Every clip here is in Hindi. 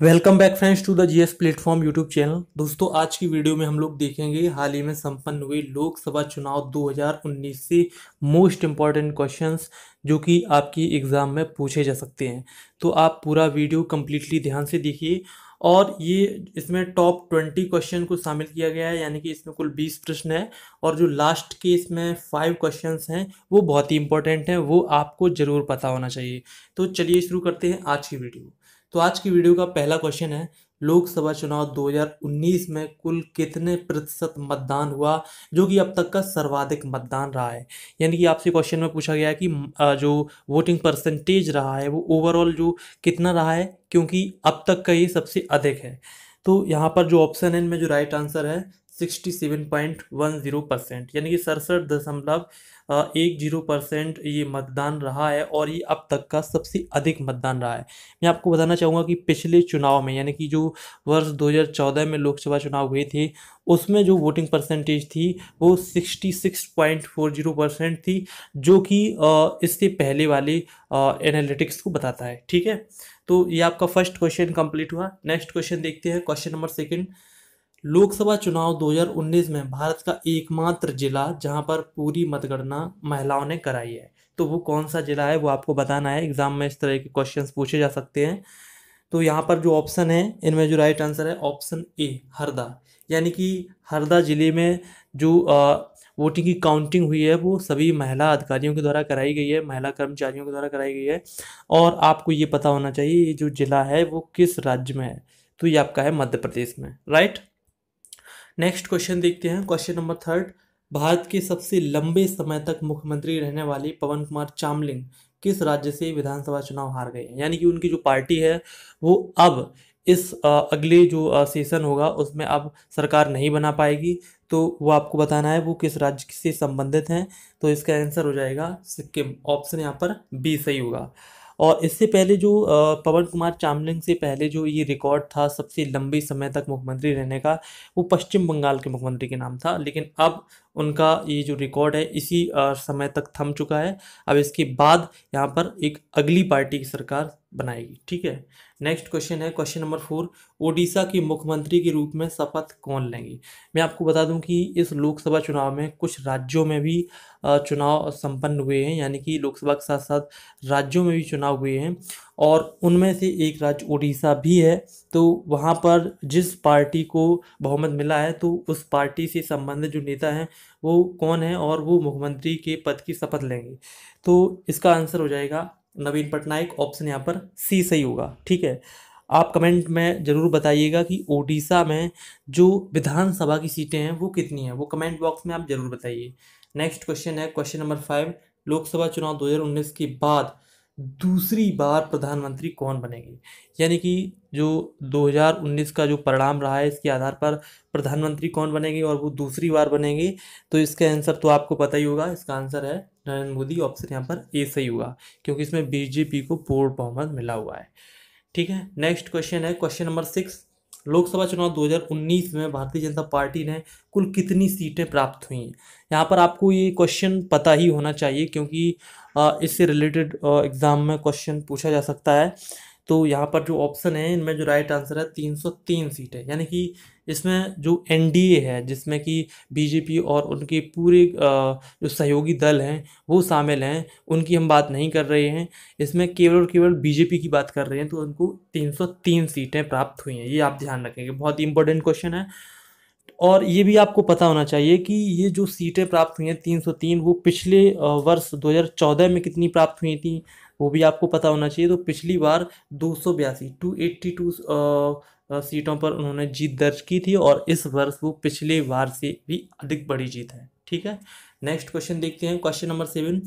Welcome back friends to the GS platform YouTube channel. दोस्तों, आज की वीडियो में हम लोग देखेंगे हाल ही में संपन्न हुए लोकसभा चुनाव 2019 से मोस्ट इंपॉर्टेंट क्वेश्चंस जो कि आपकी एग्ज़ाम में पूछे जा सकते हैं। तो आप पूरा वीडियो कम्प्लीटली ध्यान से देखिए और ये इसमें टॉप ट्वेंटी क्वेश्चन को शामिल किया गया है, यानी कि इसमें कुल बीस प्रश्न है और जो लास्ट के इसमें फाइव क्वेश्चंस हैं, वो बहुत ही इंपॉर्टेंट हैं, वो आपको ज़रूर पता होना चाहिए। तो चलिए शुरू करते हैं आज की वीडियो। तो आज की वीडियो का पहला क्वेश्चन है, लोकसभा चुनाव 2019 में कुल कितने प्रतिशत मतदान हुआ, जो कि अब तक का सर्वाधिक मतदान रहा है? यानी कि आपसे क्वेश्चन में पूछा गया है कि जो वोटिंग परसेंटेज रहा है, वो ओवरऑल जो कितना रहा है, क्योंकि अब तक का ये सबसे अधिक है। तो यहाँ पर जो ऑप्शन है, इनमें जो राइट आंसर है sixty seven point one zero percent यानी कि सड़सठ दशमलव एक ज़ीरो परसेंट ये मतदान रहा है और ये अब तक का सबसे अधिक मतदान रहा है। मैं आपको बताना चाहूँगा कि पिछले चुनाव में, यानी कि जो वर्ष 2014 में लोकसभा चुनाव हुए थे, उसमें जो वोटिंग परसेंटेज थी, वो 66.40 परसेंट थी, जो कि इससे पहले वाले एनालिटिक्स को बताता है। ठीक है? तो ये आपका फ़र्स्ट क्वेश्चन कंप्लीट हुआ। नेक्स्ट क्वेश्चन देखते हैं क्वेश्चन नंबर सेकंड लोकसभा चुनाव 2019 में भारत का एकमात्र जिला जहाँ पर पूरी मतगणना महिलाओं ने कराई है। तो वो कौन सा जिला है, वो आपको बताना है। एग्ज़ाम में इस तरह के क्वेश्चंस पूछे जा सकते हैं। तो यहाँ पर जो ऑप्शन है, इनमें जो राइट आंसर है ऑप्शन ए हरदा। यानी कि हरदा ज़िले में जो वोटिंग की काउंटिंग हुई है, वो सभी महिला अधिकारियों के द्वारा कराई गई है, महिला कर्मचारियों के द्वारा कराई गई है और आपको ये पता होना चाहिए, ये जो ज़िला है वो किस राज्य में है? तो ये आपका है मध्य प्रदेश में राइट नेक्स्ट क्वेश्चन देखते हैं। क्वेश्चन नंबर थर्ड भारत के सबसे लंबे समय तक मुख्यमंत्री रहने वाले पवन कुमार चामलिंग किस राज्य से विधानसभा चुनाव हार गए हैं? यानी कि उनकी जो पार्टी है, वो अब इस अगले जो सेशन होगा, उसमें अब सरकार नहीं बना पाएगी तो वो आपको बताना है, वो किस राज्य से संबंधित हैं तो इसका आंसर हो जाएगा सिक्किम। ऑप्शन यहाँ पर बी सही होगा। और इससे पहले जो पवन कुमार चामलिंग से पहले जो ये रिकॉर्ड था, सबसे लंबे समय तक मुख्यमंत्री रहने का, वो पश्चिम बंगाल के मुख्यमंत्री के नाम था, लेकिन अब उनका ये जो रिकॉर्ड है, इसी समय तक थम चुका है। अब इसके बाद यहाँ पर एक अगली पार्टी की सरकार बनाएगी, ठीक है? नेक्स्ट क्वेश्चन है क्वेश्चन नंबर फोर ओडिशा के मुख्यमंत्री के रूप में शपथ कौन लेंगे? मैं आपको बता दूँ कि इस लोकसभा चुनाव में कुछ राज्यों में भी चुनाव संपन्न हुए हैं, यानी कि लोकसभा के साथ साथ राज्यों में भी चुनाव हुए हैं और उनमें से एक राज्य उड़ीसा भी है। तो वहाँ पर जिस पार्टी को बहुमत मिला है तो उस पार्टी से संबंधित जो नेता हैं, वो कौन है और वो मुख्यमंत्री के पद की शपथ लेंगे? तो इसका आंसर हो जाएगा नवीन पटनायक ऑप्शन यहाँ पर सी सही होगा, ठीक है? आप कमेंट में ज़रूर बताइएगा कि ओडिशा में जो विधानसभा की सीटें हैं, वो कितनी हैं? वो कमेंट बॉक्स में आप ज़रूर बताइए। नेक्स्ट क्वेश्चन है क्वेश्चन नंबर फाइव लोकसभा चुनाव 2019 के बाद दूसरी बार प्रधानमंत्री कौन बनेंगे? यानी कि जो 2019 का जो परिणाम रहा है, इसके आधार पर प्रधानमंत्री कौन बनेंगे और वो दूसरी बार बनेंगे? तो इसका आंसर तो आपको पता ही होगा। इसका आंसर है नरेंद्र मोदी। ऑप्शन यहाँ पर ए सही होगा, क्योंकि इसमें बीजेपी को पूर्ण बहुमत मिला हुआ है। ठीक है, नेक्स्ट क्वेश्चन है। क्वेश्चन नंबर सिक्स लोकसभा चुनाव 2019 में भारतीय जनता पार्टी ने कुल कितनी सीटें प्राप्त हुई हैं? यहाँ पर आपको ये क्वेश्चन पता ही होना चाहिए क्योंकि इससे रिलेटेड एग्ज़ाम में क्वेश्चन पूछा जा सकता है। तो यहाँ पर जो ऑप्शन है, इनमें जो राइट आंसर है, तीन सौ तीन सीटें यानी कि इसमें जो एनडीए है, जिसमें कि बीजेपी और उनके पूरे जो सहयोगी दल हैं, वो शामिल हैं, उनकी हम बात नहीं कर रहे हैं। इसमें केवल और केवल बीजेपी की बात कर रहे हैं तो उनको तीन सौ तीन सीटें प्राप्त हुई हैं। ये आप ध्यान रखेंगे। बहुत ही इंपॉर्टेंट क्वेश्चन है। और ये भी आपको पता होना चाहिए कि ये जो सीटें प्राप्त हुई हैं तीन सौ तीन, वो पिछले वर्ष दो हज़ार चौदह में कितनी प्राप्त हुई थी, वो भी आपको पता होना चाहिए। तो पिछली बार दो सौ बयासी टू एट्टी टू सीटों पर उन्होंने जीत दर्ज की थी और इस वर्ष वो पिछले बार से भी अधिक बड़ी जीत है। ठीक है? नेक्स्ट क्वेश्चन देखते हैं, क्वेश्चन नंबर सेवन।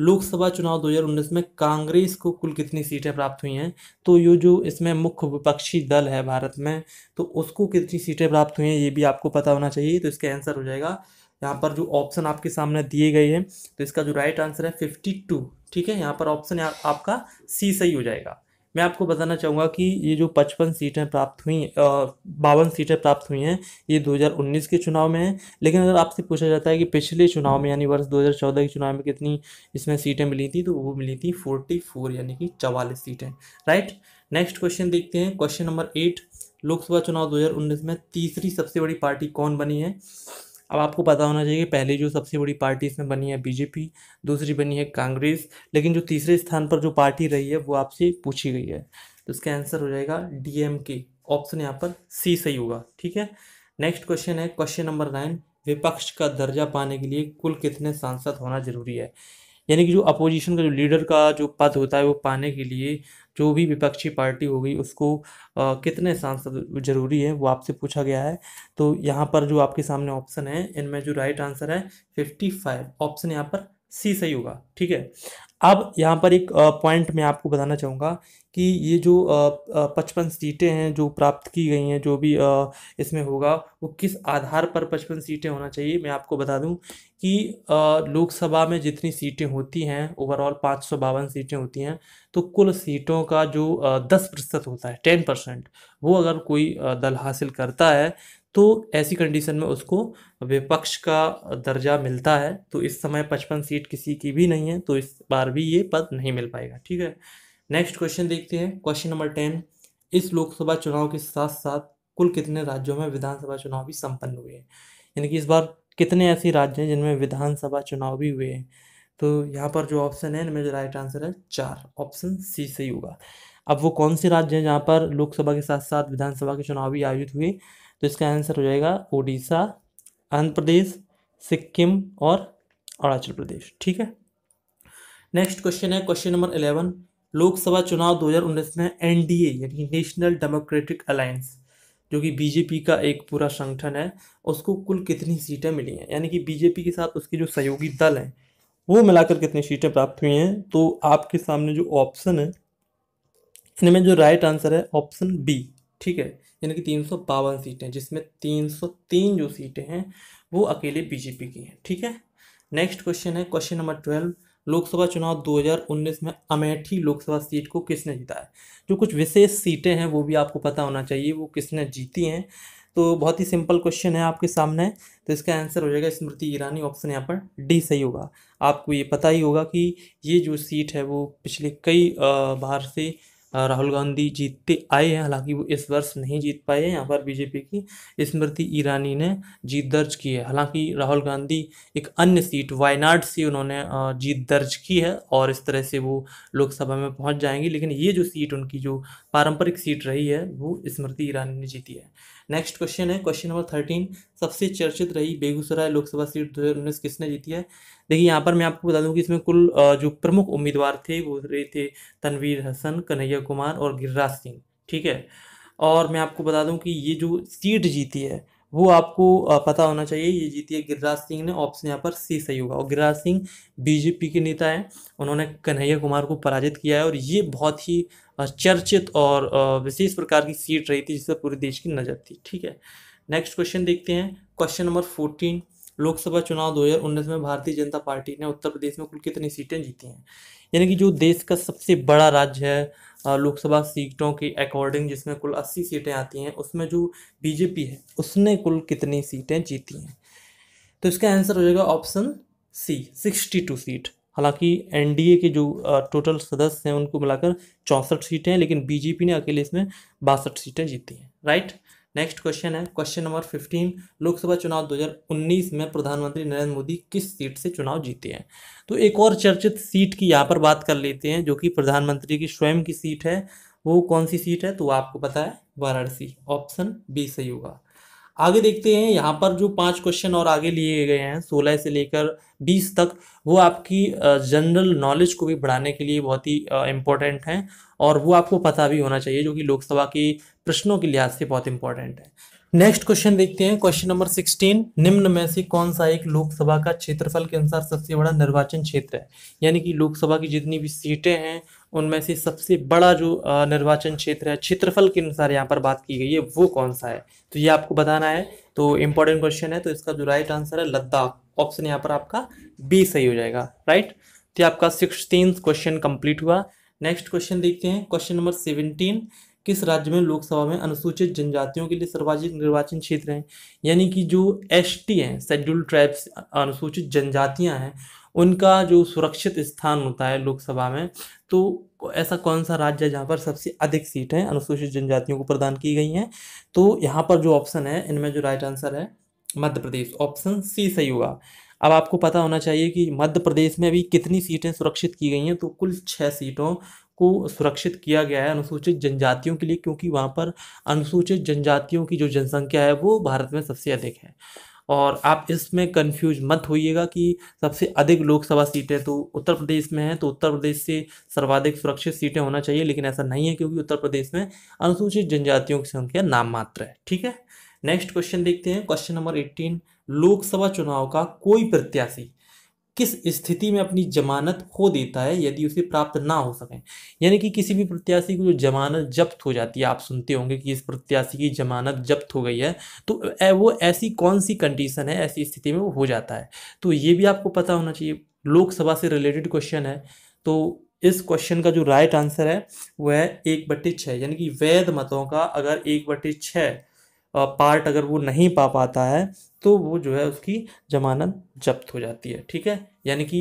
लोकसभा चुनाव 2019 में कांग्रेस को कुल कितनी सीटें प्राप्त हुई हैं? तो ये जो इसमें मुख्य विपक्षी दल है भारत में तो उसको कितनी सीटें प्राप्त हुई हैं ये भी आपको पता होना चाहिए। तो इसका आंसर हो जाएगा, यहाँ पर जो ऑप्शन आपके सामने दिए गए हैं तो इसका जो राइट आंसर है फिफ्टी टू ठीक है? यहाँ पर ऑप्शन आपका सी सही हो जाएगा। मैं आपको बताना चाहूँगा कि ये जो पचपन सीटें प्राप्त हुई बावन सीटें प्राप्त हुई हैं, ये 2019 के चुनाव में हैं। लेकिन अगर आपसे पूछा जाता है कि पिछले चुनाव में, यानी वर्ष 2014 के चुनाव में कितनी इसमें सीटें मिली थी तो वो मिली थी 44 यानी कि चवालीस सीटें। राइट? नेक्स्ट क्वेश्चन देखते हैं। क्वेश्चन नंबर एट, लोकसभा चुनाव 2019 में तीसरी सबसे बड़ी पार्टी कौन बनी है? अब आपको पता होना चाहिए कि पहले जो सबसे बड़ी पार्टी इसमें बनी है बीजेपी, दूसरी बनी है कांग्रेस, लेकिन जो तीसरे स्थान पर जो पार्टी रही है वो आपसे पूछी गई है। तो इसका आंसर हो जाएगा डीएमके ऑप्शन यहाँ पर सी सही होगा, ठीक है? नेक्स्ट क्वेश्चन है क्वेश्चन नंबर नाइन विपक्ष का दर्जा पाने के लिए कुल कितने सांसद होना ज़रूरी है? यानी कि जो अपोजिशन का जो लीडर का जो पद होता है वो पाने के लिए जो भी विपक्षी पार्टी होगी उसको आ, कितने सांसद ज़रूरी है वो आपसे पूछा गया है। तो यहाँ पर जो आपके सामने ऑप्शन है इनमें जो राइट आंसर है फिफ्टी फाइव ऑप्शन यहाँ पर सी सही होगा ठीक है? अब यहाँ पर एक पॉइंट मैं आपको बताना चाहूँगा कि ये जो पचपन सीटें हैं, जो प्राप्त की गई हैं, जो भी इसमें होगा, वो किस आधार पर पचपन सीटें होना चाहिए, मैं आपको बता दूँ कि लोकसभा में जितनी सीटें होती हैं ओवरऑल पाँच सौ बावन सीटें होती हैं तो कुल सीटों का जो दस प्रतिशत होता है, टेन परसेंट, वो अगर कोई दल हासिल करता है तो ऐसी कंडीशन में उसको विपक्ष का दर्जा मिलता है तो इस समय पचपन सीट किसी की भी नहीं है तो इस बार भी ये पद नहीं मिल पाएगा, ठीक है? नेक्स्ट क्वेश्चन देखते हैं। क्वेश्चन नंबर टेन इस लोकसभा चुनाव के साथ साथ कुल कितने राज्यों में विधानसभा चुनाव भी संपन्न हुए हैं? यानी कि इस बार कितने ऐसे राज्य हैं जिनमें विधानसभा चुनाव भी हुए हैं? तो यहाँ पर जो ऑप्शन है, इनमें जो राइट आंसर है, चार। ऑप्शन सी सही होगा। अब वो कौन से राज्य हैं जहाँ पर लोकसभा के साथ साथ विधानसभा के चुनाव भी आयोजित हुए? तो इसका आंसर हो जाएगा उड़ीसा आंध्र प्रदेश, सिक्किम और अरुणाचल प्रदेश। ठीक है? नेक्स्ट क्वेश्चन है क्वेश्चन नंबर इलेवन लोकसभा चुनाव 2019 में एनडीए यानी नेशनल डेमोक्रेटिक अलायंस जो कि बीजेपी का एक पूरा संगठन है, उसको कुल कितनी सीटें मिली हैं? यानी कि बीजेपी के साथ उसके जो सहयोगी दल हैं, वो मिलाकर कितनी सीटें प्राप्त हुई हैं? तो आपके सामने जो ऑप्शन है, इनमें जो राइट आंसर है ऑप्शन बी ठीक है? यानी कि तीन सौ बावन सीटें, जिसमें तीन सौ तीन जो सीटें हैं, वो अकेले बीजेपी की हैं, ठीक है? नेक्स्ट क्वेश्चन है क्वेश्चन नंबर ट्वेल्व लोकसभा चुनाव 2019 में अमेठी लोकसभा सीट को किसने जीता है? जो कुछ विशेष सीटें हैं, वो भी आपको पता होना चाहिए, वो किसने जीती हैं? तो बहुत ही सिंपल क्वेश्चन है आपके सामने तो इसका आंसर हो जाएगा स्मृति ईरानी ऑप्शन यहाँ पर डी सही होगा। आपको ये पता ही होगा कि ये जो सीट है, वो पिछले कई बार से राहुल गांधी जीतते आए हैं, हालाँकि वो इस वर्ष नहीं जीत पाए हैं। यहाँ पर बीजेपी की स्मृति ईरानी ने जीत दर्ज की है। हालाँकि राहुल गांधी एक अन्य सीट, वायनाड से उन्होंने जीत दर्ज की है और इस तरह से वो लोकसभा में पहुँच जाएँगी। लेकिन ये जो सीट, उनकी जो पारंपरिक सीट रही है, वो स्मृति ईरानी ने जीती है। नेक्स्ट क्वेश्चन है, क्वेश्चन नंबर थर्टीन। सबसे चर्चित रही बेगूसराय लोकसभा सीट दो हज़ार उन्नीस किसने जीती है? देखिए, यहाँ पर मैं आपको बता दूँ कि इसमें कुल जो प्रमुख उम्मीदवार थे, वो रहे थे तनवीर हसन, कन्हैया कुमार और गिरिराज सिंह, ठीक है? और मैं आपको बता दूँ कि ये जो सीट जीती है वो आपको पता होना चाहिए, ये जीती है गिरिराज सिंह ने ऑप्शन यहाँ पर सी सही होगा। और गिरिराज सिंह बीजेपी के नेता हैं, उन्होंने कन्हैया कुमार को पराजित किया है और ये बहुत ही चर्चित और विशेष प्रकार की सीट रही थी जिससे पूरे देश की नज़र थी, ठीक है? नेक्स्ट क्वेश्चन देखते हैं, क्वेश्चन नंबर फोर्टीन, लोकसभा चुनाव 2019 में भारतीय जनता पार्टी ने उत्तर प्रदेश में कुल कितनी सीटें जीती हैं? यानी कि जो देश का सबसे बड़ा राज्य है लोकसभा सीटों के अकॉर्डिंग जिसमें कुल 80 सीटें आती हैं, उसमें जो बीजेपी है, उसने कुल कितनी सीटें जीती हैं? तो इसका आंसर हो जाएगा option C sixty two seat हालाँकि एनडीए के जो टोटल सदस्य हैं, उनको मिलाकर चौंसठ सीटें हैं, लेकिन बीजेपी ने अकेले इसमें बासठ सीटें जीती हैं राइट नेक्स्ट क्वेश्चन है, क्वेश्चन नंबर फिफ्टीन, लोकसभा चुनाव 2019 में प्रधानमंत्री नरेंद्र मोदी किस सीट से चुनाव जीते हैं? तो एक और चर्चित सीट की यहाँ पर बात कर लेते हैं, जो कि प्रधानमंत्री की स्वयं की सीट है, वो कौन सी सीट है? तो आपको पता है, वाराणसी, ऑप्शन बी सही होगा। आगे देखते हैं, यहाँ पर जो पाँच क्वेश्चन और आगे लिए गए हैं, सोलह से लेकर बीस तक, वो आपकी जनरल नॉलेज को भी बढ़ाने के लिए बहुत ही इम्पोर्टेंट हैं और वो आपको पता भी होना चाहिए, जो कि लोकसभा के प्रश्नों के लिहाज से बहुत इंपॉर्टेंट है। नेक्स्ट क्वेश्चन देखते हैं क्वेश्चन नंबर सिक्सटीन निम्न में से कौन सा एक लोकसभा का क्षेत्रफल के अनुसार सबसे बड़ा निर्वाचन क्षेत्र है? यानी कि लोकसभा की जितनी भी सीटें हैं उनमें से सबसे बड़ा जो निर्वाचन क्षेत्र है, क्षेत्रफल के अनुसार यहाँ पर बात की गई है, वो कौन सा है? तो ये आपको बताना है तो इम्पोर्टेंट क्वेश्चन है तो इसका जो राइट आंसर है, लद्दाख। ऑप्शन यहाँ पर आपका बी सही हो जाएगा राइट तो आपका सिक्सटीन क्वेश्चन कंप्लीट हुआ। नेक्स्ट क्वेश्चन देखते हैं। क्वेश्चन नंबर सेवनटीन किस राज्य में लोकसभा में अनुसूचित जनजातियों के लिए सर्वाधिक निर्वाचन क्षेत्र हैं? यानी कि जो एस टी हैं शेड्यूल्ड ट्राइब्स अनुसूचित जनजातियाँ हैं उनका जो सुरक्षित स्थान होता है लोकसभा में तो ऐसा कौन सा राज्य है जहाँ पर सबसे अधिक सीटें अनुसूचित जनजातियों को प्रदान की गई हैं? तो यहाँ पर जो ऑप्शन है, इनमें जो राइट आंसर है, मध्य प्रदेश। ऑप्शन सी सही होगा। अब आपको पता होना चाहिए कि मध्य प्रदेश में अभी कितनी सीटें सुरक्षित की गई हैं तो कुल छः सीटों को सुरक्षित किया गया है अनुसूचित जनजातियों के लिए, क्योंकि वहाँ पर अनुसूचित जनजातियों की जो जनसंख्या है, वो भारत में सबसे अधिक है। और आप इसमें कंफ्यूज मत होइएगा कि सबसे अधिक लोकसभा सीटें तो उत्तर प्रदेश में हैं तो उत्तर प्रदेश से सर्वाधिक सुरक्षित सीटें होना चाहिए, लेकिन ऐसा नहीं है क्योंकि उत्तर प्रदेश में अनुसूचित जनजातियों की संख्या नाम मात्र है, ठीक है? नेक्स्ट क्वेश्चन देखते हैं। क्वेश्चन नंबर एट्टीन लोकसभा चुनाव का कोई प्रत्याशी किस स्थिति में अपनी जमानत खो देता है यदि उसे प्राप्त ना हो सके? यानी कि किसी भी प्रत्याशी को जो जमानत जब्त हो जाती है, आप सुनते होंगे कि इस प्रत्याशी की जमानत जब्त हो गई है तो वो ऐसी कौन सी कंडीशन है, ऐसी स्थिति में वो हो जाता है। तो ये भी आपको पता होना चाहिए, लोकसभा से रिलेटेड क्वेश्चन है तो इस क्वेश्चन का जो राइट आंसर है वह है एक बट्टे छः यानी कि वैध मतों का अगर एक बट्टे छः पार्ट अगर वो नहीं पा पाता है तो वो जो है उसकी जमानत जब्त हो जाती है, ठीक है? यानी कि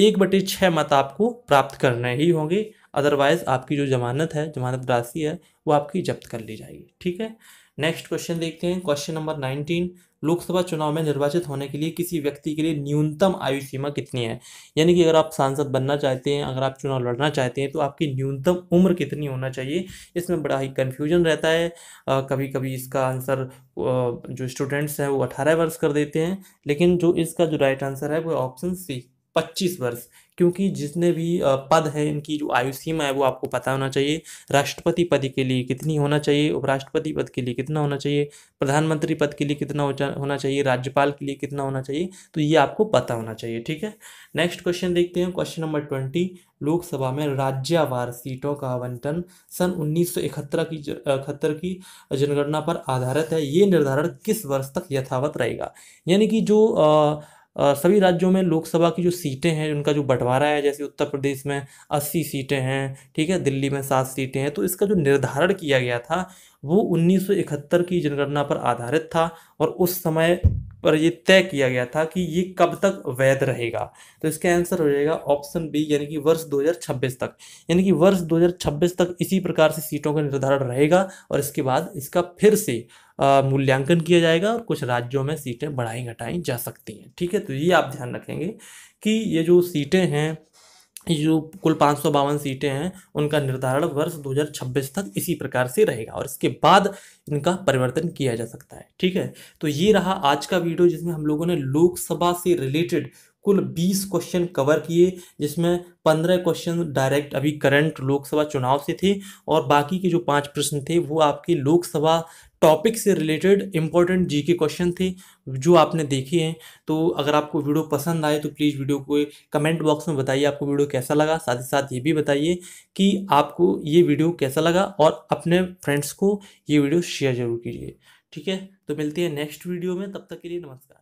एक बटे छः मत आपको प्राप्त करने ही होंगे। अदरवाइज़ आपकी जो जमानत है जमानत राशि है वो आपकी जब्त कर ली जाएगी। ठीक है? नेक्स्ट क्वेश्चन देखते हैं। क्वेश्चन नंबर नाइनटीन लोकसभा चुनाव में निर्वाचित होने के लिए किसी व्यक्ति के लिए न्यूनतम आयु सीमा कितनी है? यानी कि अगर आप सांसद बनना चाहते हैं अगर आप चुनाव लड़ना चाहते हैं तो आपकी न्यूनतम उम्र कितनी होना चाहिए? इसमें बड़ा ही कन्फ्यूज़न रहता है। आ, कभी कभी इसका आंसर जो स्टूडेंट्स हैं वो अठारह वर्ष कर देते हैं। लेकिन जो इसका जो राइट आंसर है वो ऑप्शन सी पच्चीस वर्ष क्योंकि जितने भी पद है इनकी जो आयु सीमा है वो आपको पता होना चाहिए। राष्ट्रपति पद के लिए कितनी होना चाहिए उपराष्ट्रपति पद के लिए कितना होना चाहिए प्रधानमंत्री पद के लिए कितना होना चाहिए राज्यपाल के लिए कितना होना चाहिए तो ये आपको पता होना चाहिए ठीक है? नेक्स्ट क्वेश्चन देखते हैं क्वेश्चन नंबर ट्वेंटी लोकसभा में राज्यवार सीटों का आवंटन सन उन्नीस सौ इकहत्तर की इकहत्तर की जनगणना पर आधारित है। ये निर्धारण किस वर्ष तक यथावत रहेगा? यानी कि जो आ, सभी राज्यों में लोकसभा की जो सीटें हैं, उनका जो बंटवारा है, जैसे उत्तर प्रदेश में अस्सी सीटें हैं, ठीक है, दिल्ली में सात सीटें हैं तो इसका जो निर्धारण किया गया था, वो 1971 की जनगणना पर आधारित था और उस समय पर ये तय किया गया था कि ये कब तक वैध रहेगा। तो इसका आंसर हो जाएगा ऑप्शन बी, यानी कि वर्ष 2026 तक। यानी कि वर्ष 2026 तक इसी प्रकार से सीटों का निर्धारण रहेगा और इसके बाद इसका फिर से मूल्यांकन किया जाएगा और कुछ राज्यों में सीटें बढ़ाई घटाई जा सकती हैं। ठीक है तो ये आप ध्यान रखेंगे कि ये जो सीटें हैं जो कुल पाँच सौ बावन सीटें हैं, उनका निर्धारण वर्ष 2026 तक इसी प्रकार से रहेगा और इसके बाद इनका परिवर्तन किया जा सकता है। ठीक है? तो ये रहा आज का वीडियो जिसमें हम लोगों ने लोकसभा से रिलेटेड कुल 20 क्वेश्चन कवर किए, जिसमें 15 क्वेश्चन डायरेक्ट अभी करंट लोकसभा चुनाव से थे और बाकी के जो पाँच प्रश्न थे, वो आपके लोकसभा टॉपिक से related important G K question थे, जो आपने देखे हैं। तो अगर आपको वीडियो पसंद आए तो प्लीज़ वीडियो को कमेंट बॉक्स में बताइए आपको वीडियो कैसा लगा। साथ ही साथ ये भी बताइए कि आपको ये वीडियो कैसा लगा और अपने फ्रेंड्स को ये वीडियो शेयर ज़रूर कीजिए। ठीक है? तो मिलती है नेक्स्ट वीडियो में, तब तक के लिए नमस्कार।